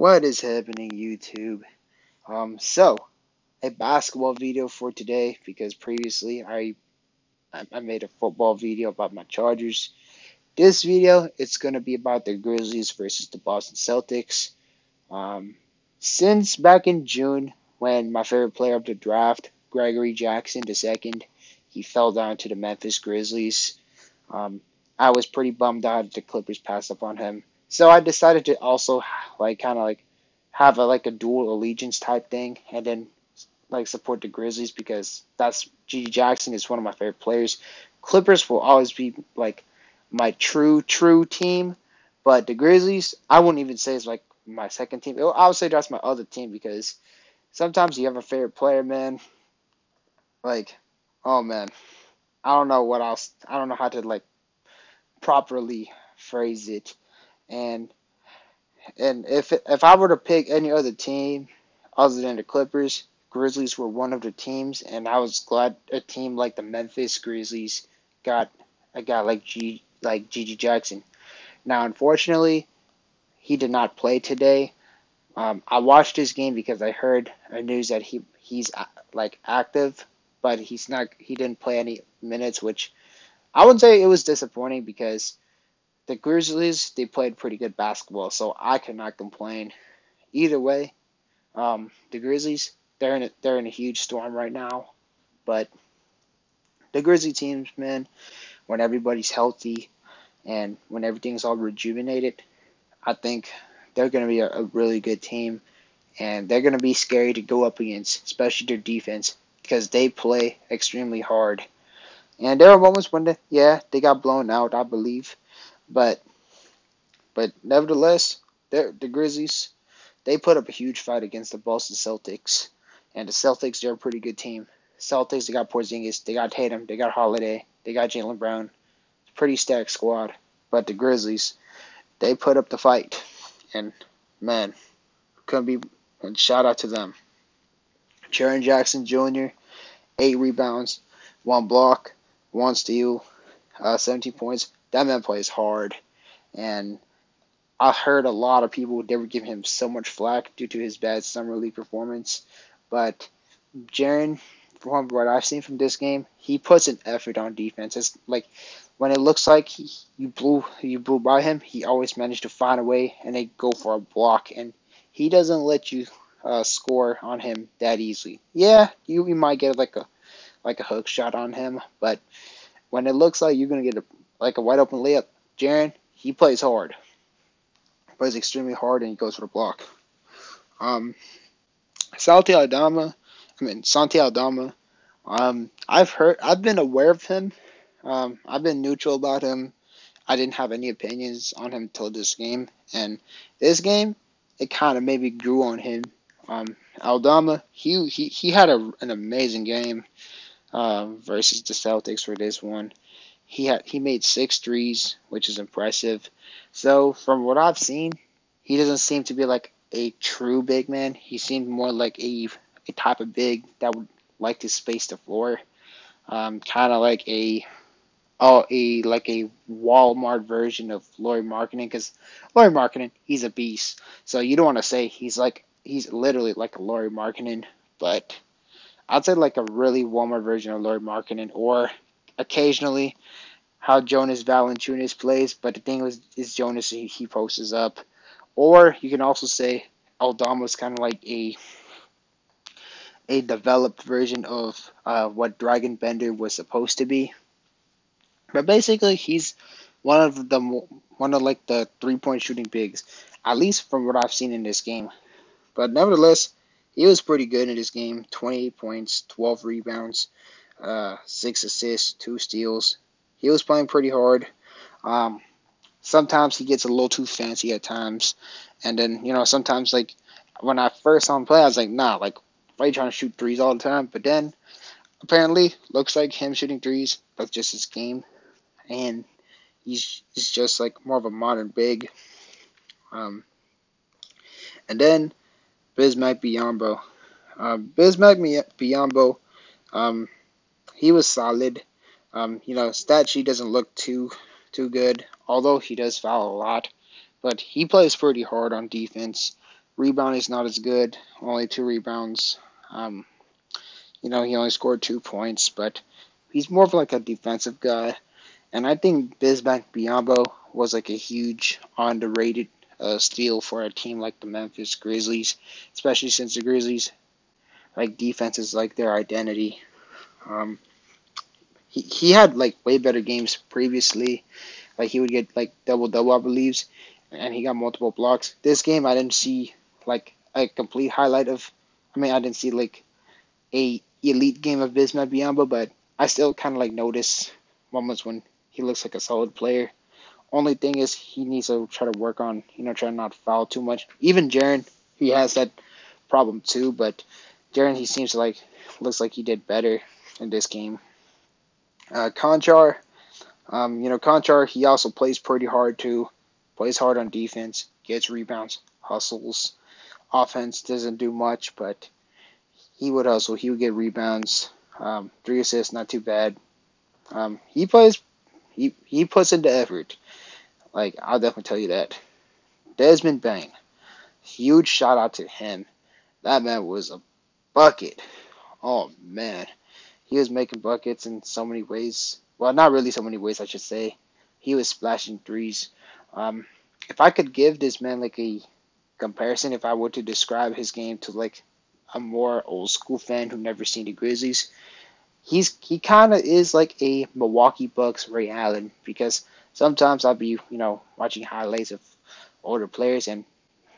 What is happening, YouTube? Um, so a basketball video for today because previously I I made a football video about my Chargers. This video it's gonna be about the Grizzlies versus the Boston Celtics. Um, since back in June when my favorite player of the draft, Gregory Jackson II, he fell down to the Memphis Grizzlies. Um, I was pretty bummed out that the Clippers passed up on him. So I decided to also like kind of like have a like a dual allegiance type thing, and then like support the Grizzlies because that's GG Jackson is one of my favorite players. Clippers will always be like my true true team, but the Grizzlies I wouldn't even say is like my second team. I would say that's my other team because sometimes you have a favorite player, man. Like, oh man, I don't know what else. I don't know how to like properly phrase it and and if if I were to pick any other team other than the Clippers, Grizzlies were one of the teams, and I was glad a team like the Memphis Grizzlies got a guy like G like GG Jackson. Now, unfortunately, he did not play today. Um, I watched his game because I heard a news that he he's like active, but he's not. He didn't play any minutes, which I would say it was disappointing because the Grizzlies they played pretty good basketball, so I cannot complain. Either way, um, the Grizzlies they're in a, they're in a huge storm right now, but the Grizzly teams, man, when everybody's healthy and when everything's all rejuvenated, I think they're going to be a, a really good team, and they're going to be scary to go up against, especially their defense because they play extremely hard. And there are moments when, they, yeah, they got blown out, I believe. But but nevertheless, the Grizzlies they put up a huge fight against the Boston Celtics, and the Celtics they're a pretty good team. Celtics they got Porzingis, they got Tatum, they got Holiday, they got Jaylen Brown. Pretty stacked squad. But the Grizzlies, they put up the fight, and man, couldn't be. And shout out to them. Jaren Jackson Jr. eight rebounds, one block, one steal, uh, 17 points that man plays hard, and I heard a lot of people they were giving him so much flack due to his bad summer league performance, but Jaren, from what I've seen from this game, he puts an effort on defense. It's like when it looks like he, you blew you blew by him, he always managed to find a way and they go for a block, and he doesn't let you uh, score on him that easily. Yeah, you, you might get like a like a hook shot on him, but when it looks like you're gonna get a like a wide open layup. Jaren, he plays hard. Plays extremely hard and he goes for the block. Um, Santi Aldama, I mean Santi Aldama. Um, I've heard, I've been aware of him. Um, I've been neutral about him. I didn't have any opinions on him until this game, and this game, it kind of maybe grew on him. Um, Aldama, he he he had a, an amazing game uh, versus the Celtics for this one. He had he made six threes, which is impressive. So from what I've seen, he doesn't seem to be like a true big man. He seemed more like a a type of big that would like to space the floor, um, kind of like a oh a like a Walmart version of Lauri Markkanen because Lauri Markkanen he's a beast. So you don't want to say he's like he's literally like a Lauri Markkanen, but I'd say like a really Walmart version of Lauri Markkanen or occasionally how Jonas Valanciunas plays, but the thing is, is Jonas he, he posts up, or you can also say Aldama is kind of like a a developed version of uh, what Dragan Bender was supposed to be. But basically, he's one of the one of like the three point shooting bigs, at least from what I've seen in this game. But nevertheless, he was pretty good in this game. Twenty eight points, twelve rebounds, uh, six assists, two steals. He was playing pretty hard. Um, sometimes he gets a little too fancy at times, and then you know sometimes like when I first saw him play, I was like, nah, like why are you trying to shoot threes all the time? But then apparently looks like him shooting threes. That's just his game, and he's he's just like more of a modern big. Um, and then Bismack Biyombo. Uh, Bismack Biyombo. Um, he was solid. Um, you know, stat sheet doesn't look too too good, although he does foul a lot. But he plays pretty hard on defense. Rebound is not as good, only two rebounds. Um, you know, he only scored two points, but he's more of like a defensive guy. And I think Bismack Biyombo was like a huge underrated uh, steal for a team like the Memphis Grizzlies, especially since the Grizzlies like defense is like their identity. Um, he he had like way better games previously. Like he would get like double double, I believe, and he got multiple blocks. This game I didn't see like a complete highlight of. I mean I didn't see like a elite game of Bismack Biyombo, but I still kind of like notice moments when he looks like a solid player. Only thing is he needs to try to work on, you know, try to not foul too much. Even Jaren, he has that problem too, but Jaren, he seems like looks like he did better in this game. Uh, Konchar, um, you know, Konchar, he also plays pretty hard too. Plays hard on defense, gets rebounds, hustles. Offense doesn't do much, but he would hustle. He would get rebounds. Um, three assists, not too bad. Um, he plays. He he puts into effort. Like I'll definitely tell you that. Desmond Bane, huge shout out to him. That man was a bucket. Oh man, he was making buckets in so many ways. Well, not really so many ways, I should say. He was splashing threes. Um, if I could give this man like a comparison, if I were to describe his game to like a more old school fan who never seen the Grizzlies, he's he kind of is like a Milwaukee Bucks Ray Allen because sometimes I'll be you know watching highlights of older players and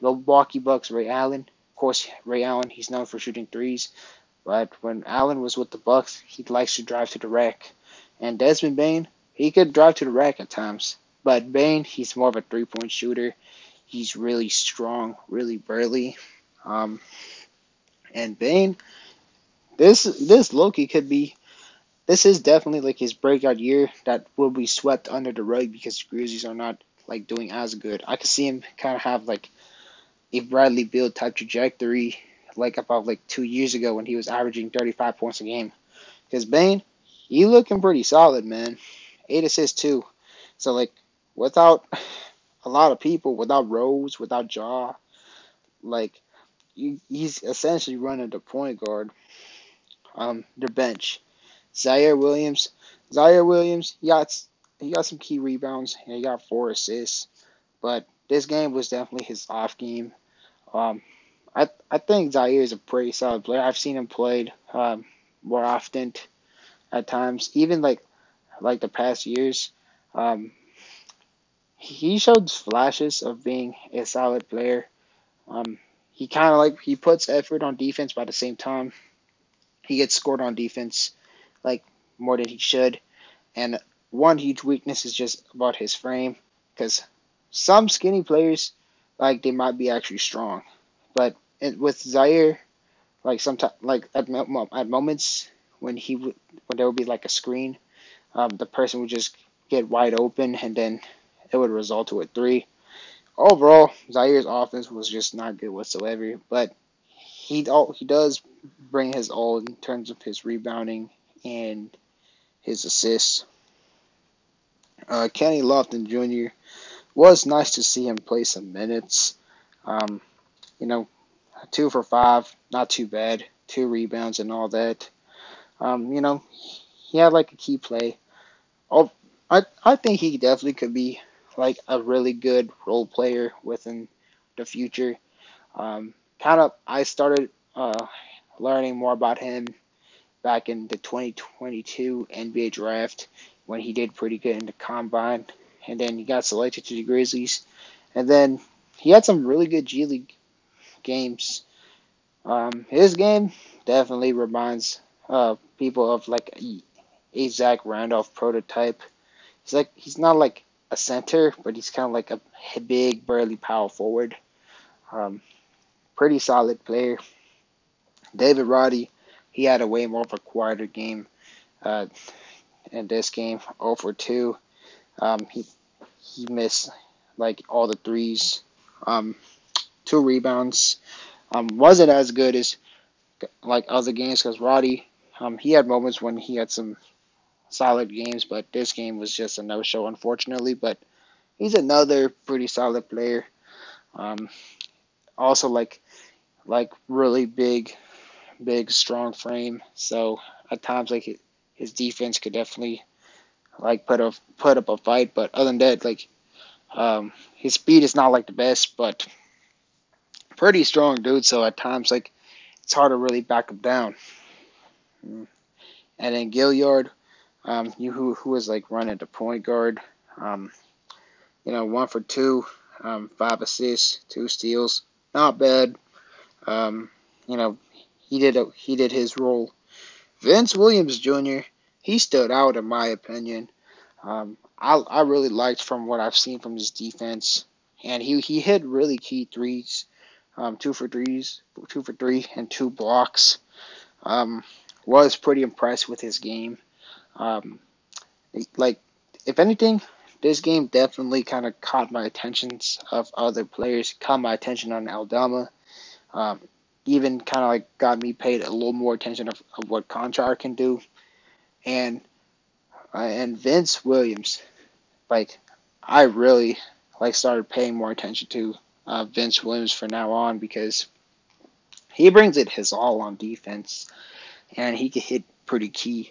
Milwaukee Bucks Ray Allen. Of course, Ray Allen he's known for shooting threes, but when Allen was with the Bucks, he likes to drive to the rack. And Desmond Bane, he could drive to the rack at times, but Bane, he's more of a three point shooter. He's really strong, really burly. Um, and Bane, this this Loki could be this is definitely like his breakout year that will be swept under the rug because the Grizzlies are not like doing as good. I could see him kind of have like a Bradley Beal type trajectory like about like two years ago when he was averaging 35 points a game. Because Bane, he looking pretty solid, man. Eight assists too. So like without a lot of people, without Rose, without Ja, like he's essentially running the point guard. Um, their bench, Ziaire Williams. Ziaire Williams, he got he got some key rebounds and he got four assists, but this game was definitely his off game. Um, I I think Ziaire is a pretty solid player. I've seen him played um, more often at times, even like like the past years. Um, he showed flashes of being a solid player. Um, he kind of like he puts effort on defense, but at the same time, he gets scored on defense like more than he should. And one huge weakness is just about his frame, because some skinny players like they might be actually strong, but with Ziaire, like sometimes like at, at moments when he would when there would be like a screen, um, the person would just get wide open and then it would result to a three overall, Ziaire's offense was just not good whatsoever. But he he does bring his all in terms of his rebounding and his assists. Uh, Kenny Lofton Jr. was nice to see him play some minutes. Um, you know, two for five, not too bad. Two rebounds and all that. Um, you know, he had like a key play. Oh, I I think he definitely could be like a really good role player within the future. Um, kind of, I started uh, learning more about him back in the 2022 NBA draft when he did pretty good in the combine, and then he got selected to the Grizzlies, and then he had some really good G League games. Um, his game definitely reminds uh, people of like a, Zach Randolph prototype. He's like he's not like a center, but he's kind of like a big, burly power forward. Um, pretty solid player. David Roddy, he had a way more of a quieter game uh, in this game, 0 for 2. Um, he he missed like all the threes, um, two rebounds. Um, wasn't as good as like other games because Roddy, um, he had moments when he had some solid games, but this game was just a no show, unfortunately. But he's another pretty solid player. Um, also like like really big, big strong frame. So at times like his defense could definitely like put a put up a fight. But other than that, like um, his speed is not like the best, but pretty strong dude. So at times like it's hard to really back him down. And then Gilyard, um, you who who was like running the point guard. Um, you know, one for two, um, five assists, two steals. Not bad. Um, you know, he did a, he did his role. Vince Williams Jr. He stood out in my opinion. Um, I I really liked from what I've seen from his defense, and he he hit really key threes, um, two for threes, two for three, and two blocks. Um, was pretty impressed with his game. Um, like if anything, this game definitely kind of caught my attentions of other players. Caught my attention on Aldama. Um, even kind of like got me paid a little more attention of, of what Konchar can do, and uh, and Vince Williams, like I really like started paying more attention to uh, Vince Williams from now on because he brings it his all on defense, and he could hit pretty key.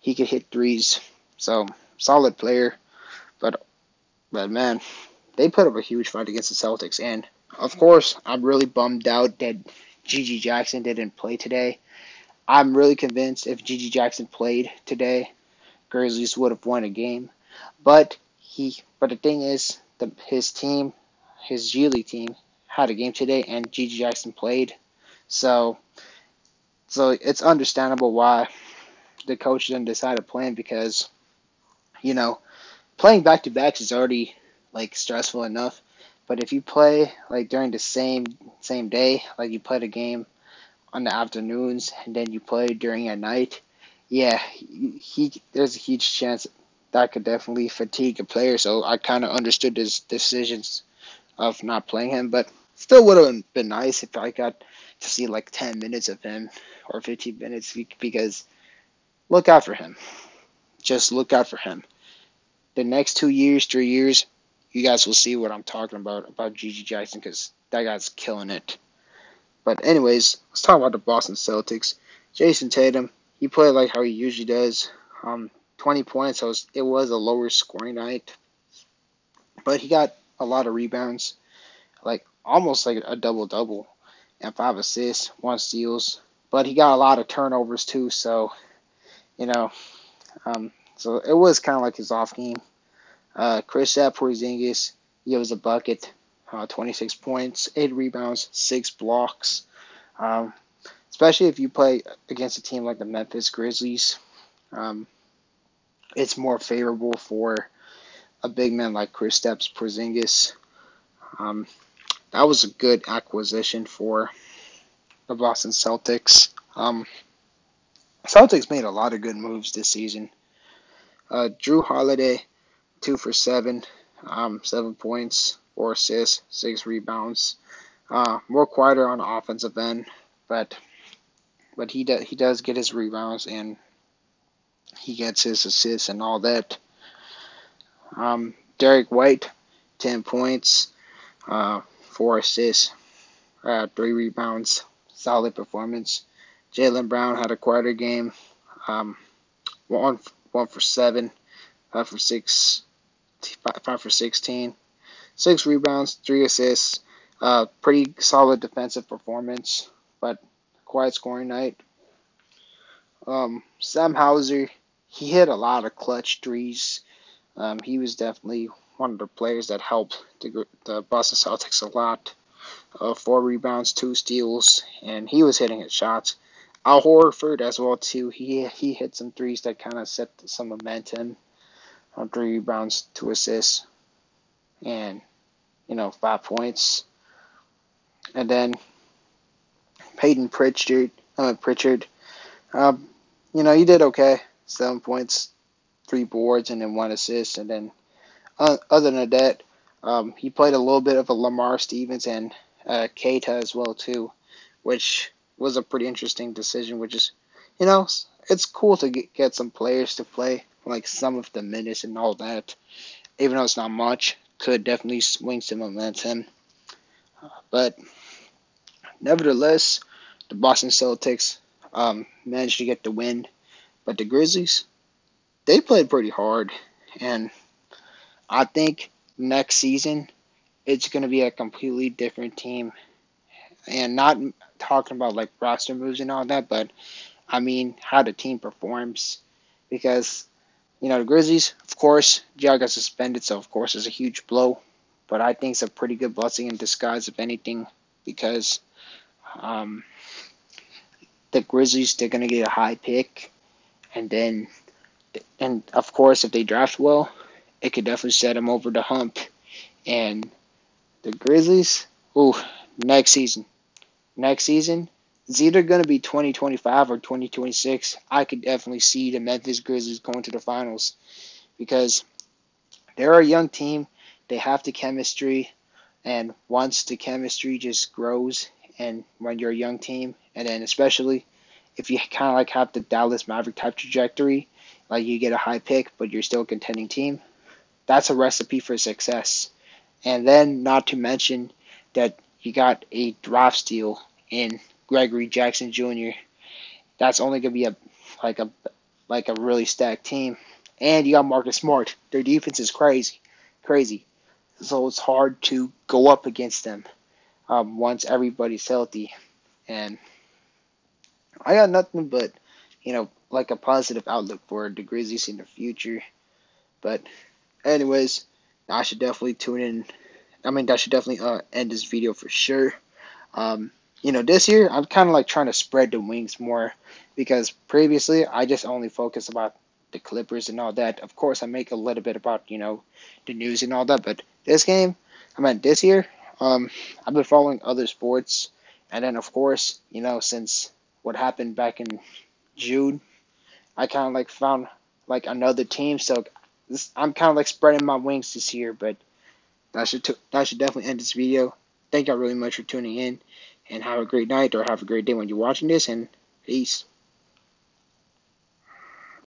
He could hit threes, so solid player. But but man, they put up a huge fight against the Celtics, and of course, I'm really bummed out that GG Jackson didn't play today. I'm really convinced if GG Jackson played today, Grizzlies would have won a game. But he, but the thing is, the, his team, his G League team, had a game today, and GG Jackson played. So, so it's understandable why the coach didn't decide to play him because, you know, playing back to backs is already like stressful enough. But if you play like during the same same day, like you played a game on the afternoons and then you play during a night, yeah, he there's a huge chance that could definitely fatigue a player. So I kind of understood his decisions of not playing him, but still would have been nice if I got to see like 10 minutes of him or 15 minutes because look out for him. Just look out for him. The next two years, three years, you guys will see what I'm talking about about GG Jackson because that guy's killing it. But anyways, let's talk about the Boston Celtics. Jayson Tatum, he played like how he usually does. Um, 20 points. So it was, it was a lower scoring night, but he got a lot of rebounds, like almost like a double double, and five assists, one steals. But he got a lot of turnovers too. So, you know, um, so it was kind of like his off game. Uh, Kristaps Porzingis, he was a bucket, uh, 26 points, 8 rebounds, 6 blocks. Um, especially if you play against a team like the Memphis Grizzlies, um, it's more favorable for a big man like Kristaps Porzingis. Um, that was a good acquisition for the Boston Celtics. Um, Celtics made a lot of good moves this season. Uh, Jrue Holiday two for seven, um, seven points, four assists, six rebounds. Uh, more quieter on the offensive end, but but he does he does get his rebounds and he gets his assists and all that. Um, Derrick White, ten points, uh, four assists, uh, three rebounds, solid performance. Jaylen Brown had a quieter game, um, one one for seven, five for six, five for 16, six rebounds, three assists. Uh, pretty solid defensive performance, but quiet scoring night. Um, Sam Hauser, he hit a lot of clutch threes. Um, he was definitely one of the players that helped the, the Boston Celtics a lot. Uh, four rebounds, two steals, and he was hitting his shots. Al Horford as well too. He he hit some threes that kind of set some momentum on three rebounds, two assists, and you know five points. And then Payton Pritchard, uh, Pritchard, um, you know he did okay, seven points, three boards, and then one assist. And then uh, other than that, um, he played a little bit of a Lamar Stevens and uh, Queta as well too, which was a pretty interesting decision. Which is, you know, it's cool to get, get some players to play like some of the minutes and all that, even though it's not much, could definitely swing some momentum. but nevertheless, the Boston Celtics um, managed to get the win, but the Grizzlies, they played pretty hard, and I think next season it's going to be a completely different team, and not talking about like roster moves and all that, but I mean how the team performs, because you know the Grizzlies, of course, Ja got suspended, so of course it's a huge blow, but I think it's a pretty good blessing in disguise, if anything, because um, the Grizzlies they're gonna get a high pick, and then and of course if they draft well, it could definitely set them over the hump. And the Grizzlies, ooh, next season, next season, it's either gonna be 2025 or 2026. I could definitely see the Memphis Grizzlies going to the finals because they're a young team. They have the chemistry, and once the chemistry just grows, and when you're a young team, and then especially if you kind of like have the Dallas Maverick type trajectory, like you get a high pick, but you're still a contending team, that's a recipe for success. And then, not to mention that you got a draft steal in Gregory Jackson Jr. That's only gonna be a like a like a really stacked team. And you got Marcus Smart. Their defense is crazy, crazy. So it's hard to go up against them um, once everybody's healthy. And I got nothing but, you know, like a positive outlook for the Grizzlies in the future. But, anyways, I should definitely tune in. I mean, that should definitely uh, end this video for sure. Um, you know, this year I'm kind of like trying to spread the wings more because previously I just only focused about the Clippers and all that. Of course, I make a little bit about you know the news and all that, but this game, I mean, this year, um, I've been following other sports, and then of course, you know, since what happened back in June, I kind of like found like another team. So this, I'm kind of like spreading my wings this year. But that should t- that should definitely end this video. Thank y'all really much for tuning in, and have a great night or have a great day when you're watching this. And peace.